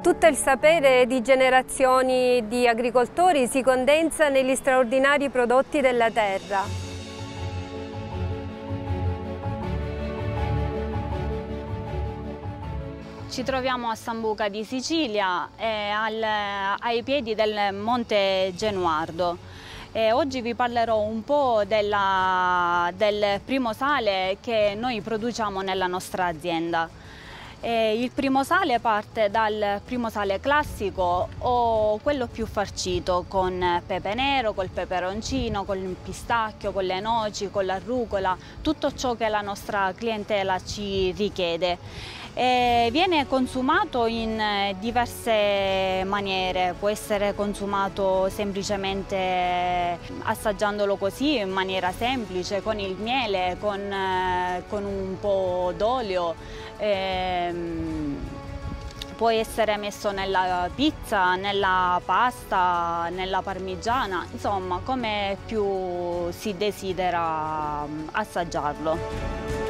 Tutto il sapere di generazioni di agricoltori si condensa negli straordinari prodotti della terra. Ci troviamo a Sambuca di Sicilia, eh, al, ai piedi del Monte Genuardo. E oggi vi parlerò un po' della, del primo sale che noi produciamo nella nostra azienda. Eh, il primo sale parte dal primo sale classico o quello più farcito con pepe nero, col peperoncino, con il pistacchio, con le noci, con la rucola, tutto ciò che la nostra clientela ci richiede. Eh, viene consumato in diverse maniere, può essere consumato semplicemente assaggiandolo così in maniera semplice, con il miele, con, eh, con un po' d'olio. Ehm, può essere messo nella pizza, nella pasta, nella parmigiana, insomma come più si desidera assaggiarlo.